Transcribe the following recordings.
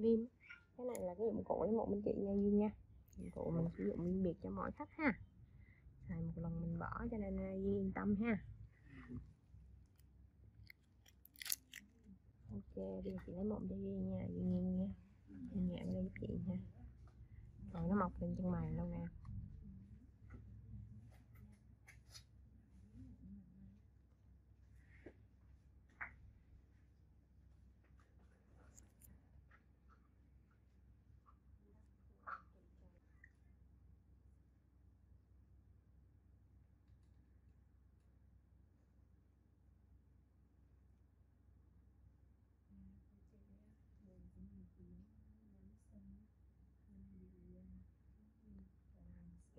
viêm cái này là cái dụng cụ lấy một bên chị nha Duyên nha. Dụng cụ mình sử dụng riêng biệt cho mỗi khách ha. Xài một lần mình bỏ cho nên à, Duyên yên tâm ha. Ok bây giờ chị lấy một cho Duyên nha Duyên nha. Duyên nhẹ lên giúp chị nha. Rồi nó mọc lên chân mày luôn nè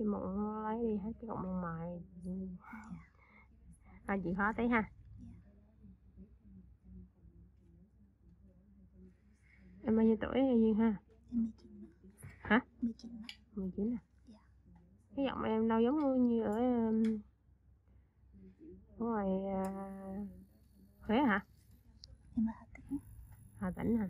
cái mụn nó lấy đi hết cái cọng lông mày. À chị khó tí ha? Em bao nhiêu tuổi Duyên ha? Em 19 hả? 19 ạ. 19 à? Dạ. cái giọng em đâu giống như ở um, ở ngoài à, Huế hả? Em ở Hà Tĩnh. Hà Tĩnh hả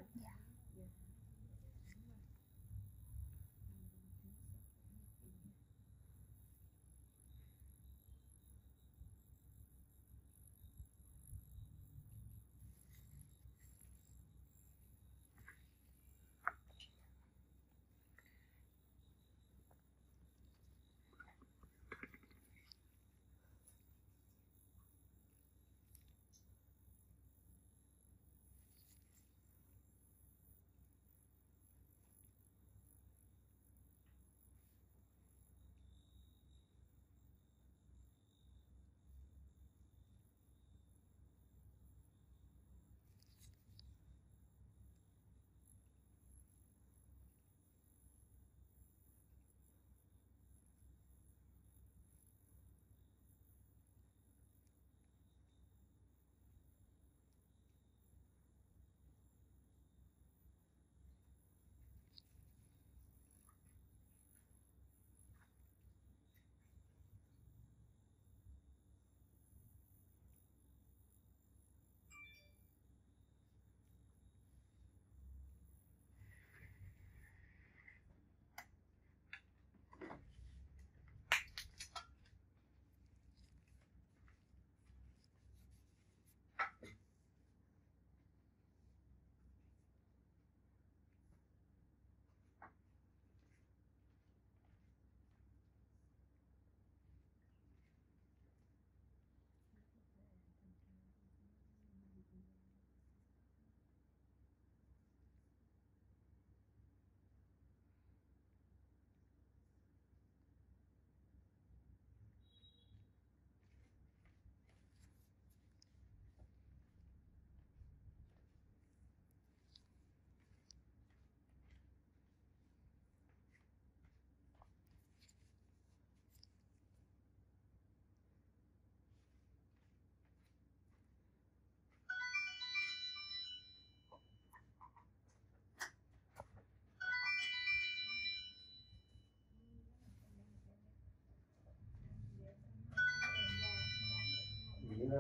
Dạ.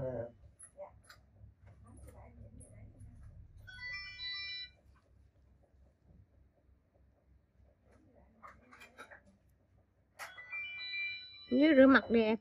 Dưới rửa mặt đi em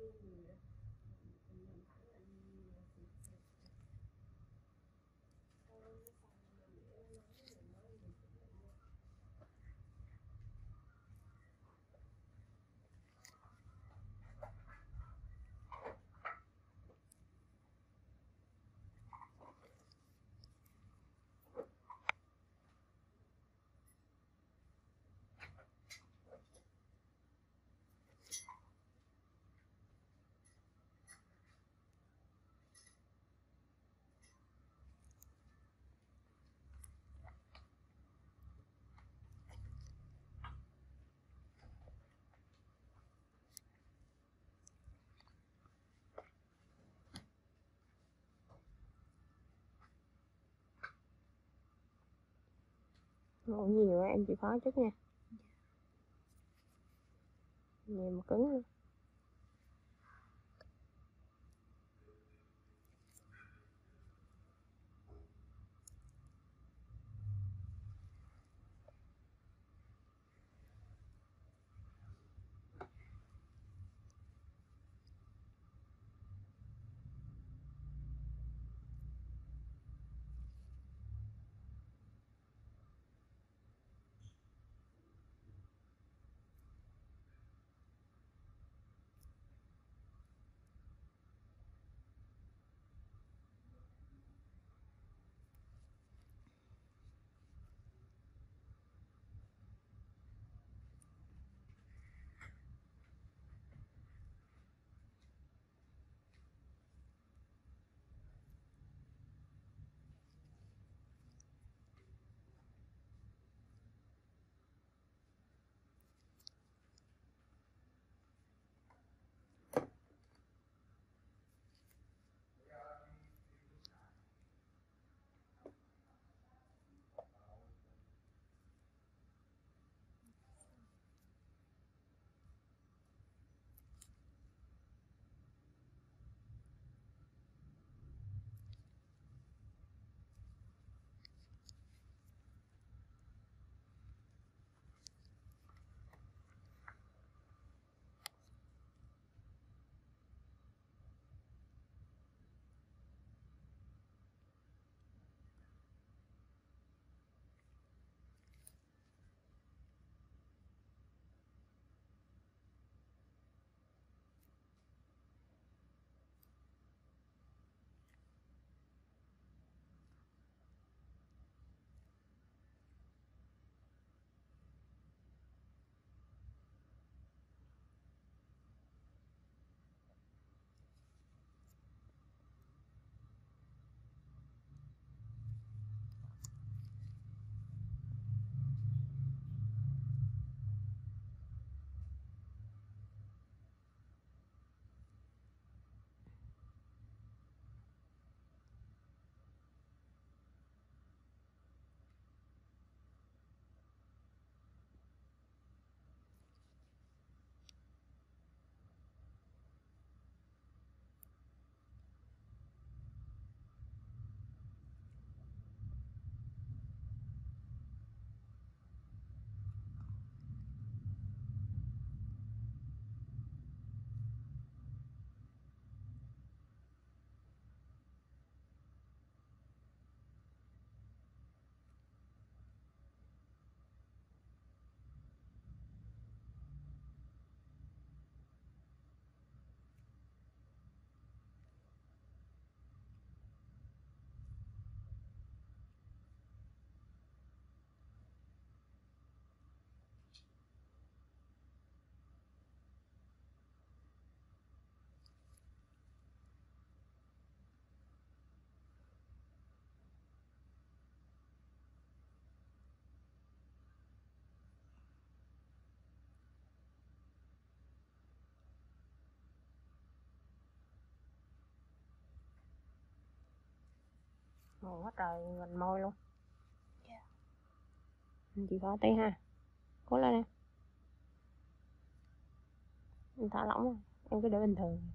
ไม่มี ngủ nhiều á em chịu khó chút nha dạ. nhiều mà cứng luôn. Ngồi hết trời gần môi luôn Dạ. Anh chịu khó tí ha Cố lên em Em thả lỏng. Em cứ để bình thường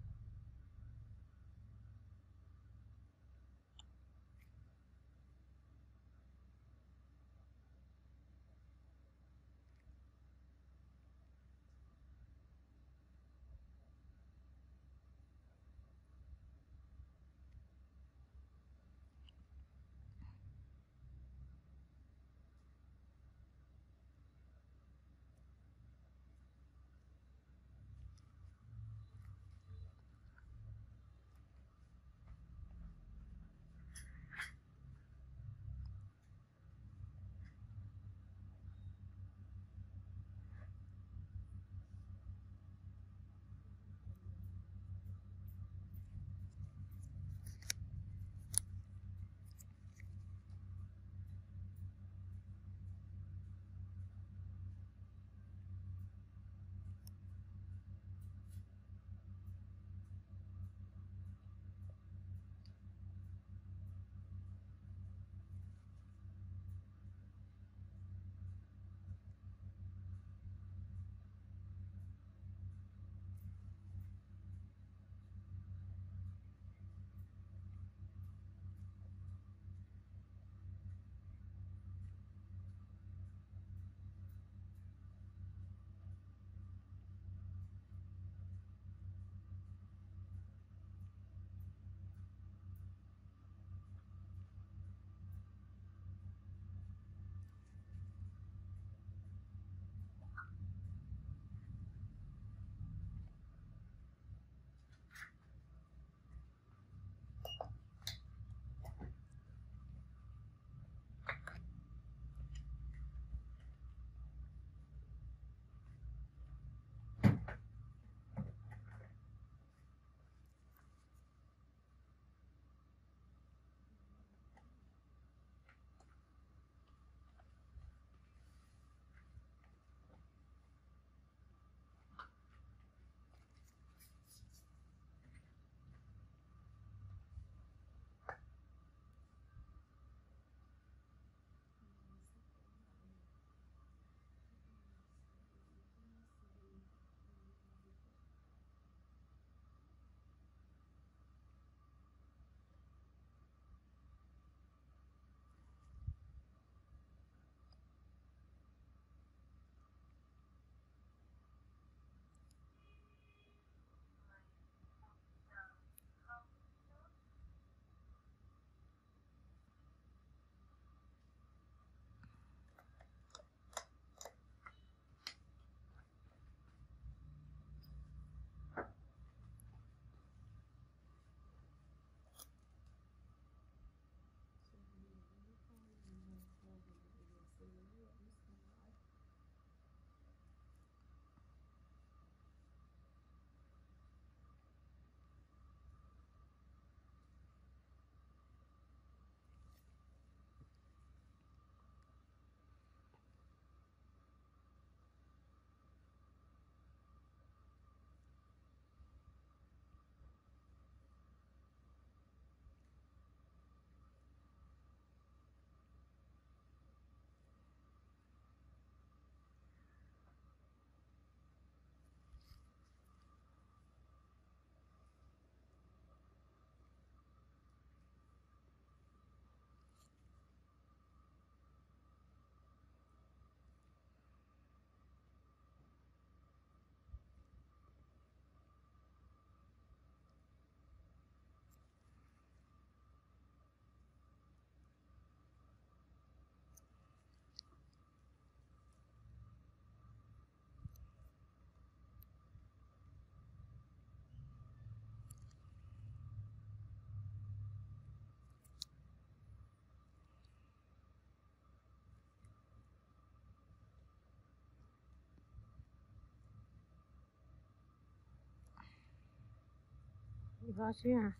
chịu khó xíu à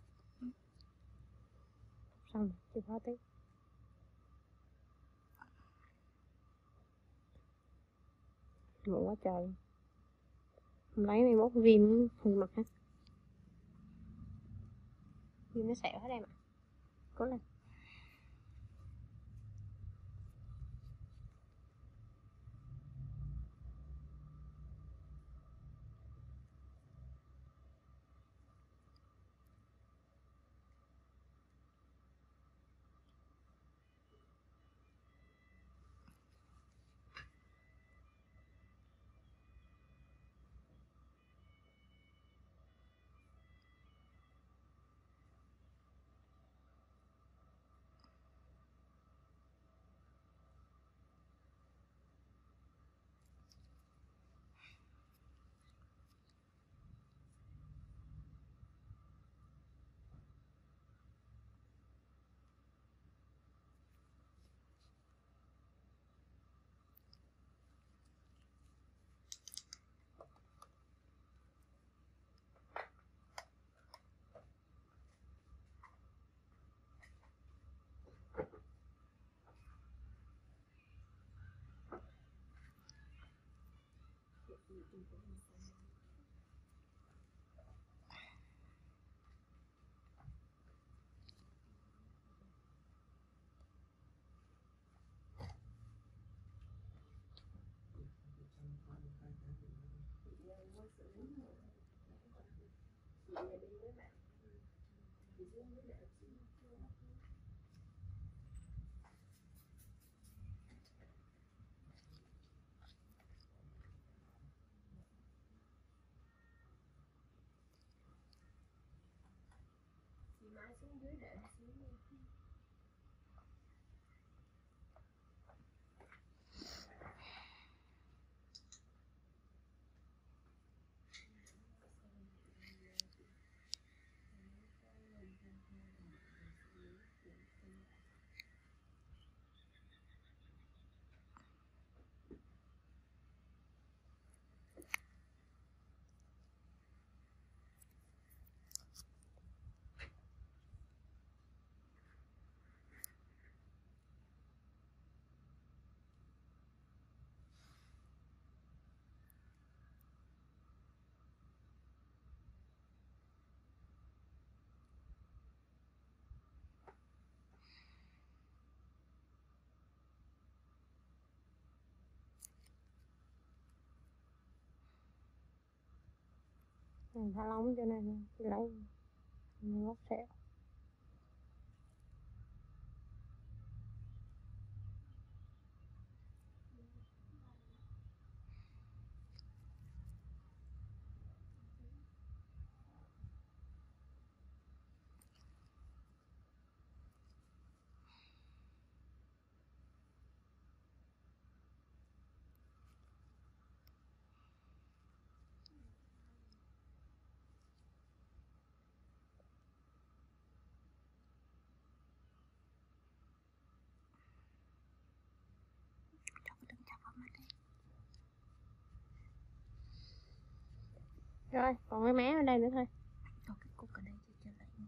xong chịu khó tí muộn quá trời. Hôm lấy mày mốt viêm phần mặt hết viêm nó sẹo hết em ạ. Cố lên. 以度过一生。Yeah, they were mad. They were mad. Ừ, thả lỏng cho nên lấy gốc sẹo rồi còn cái mé ở đây nữa thôi. Cho cái cục ở đây cho cho lạnh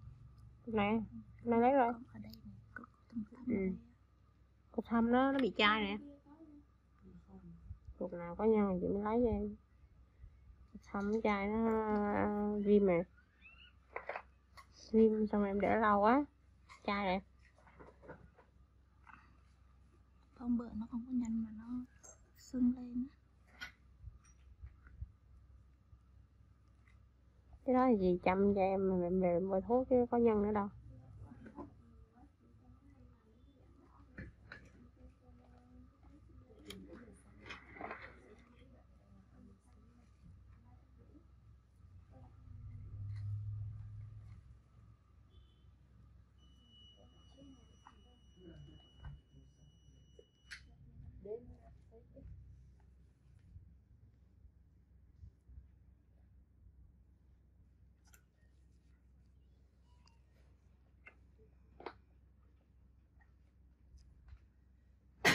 nè này lấy rồi. Ở đây này Cục thâm Ừ. cục thâm nó nó bị chai nè. Cục nào có nhau chị mới lấy cho em. Cục thâm cái chai nó ờ, viêm nè. Viêm xong em để lâu quá. Chai nè. Hôm bữa nó không có nhanh mà nó sưng lên á cái đó là gì? Chăm cho em mà em về mua thuốc chứ có nhân nữa đâu.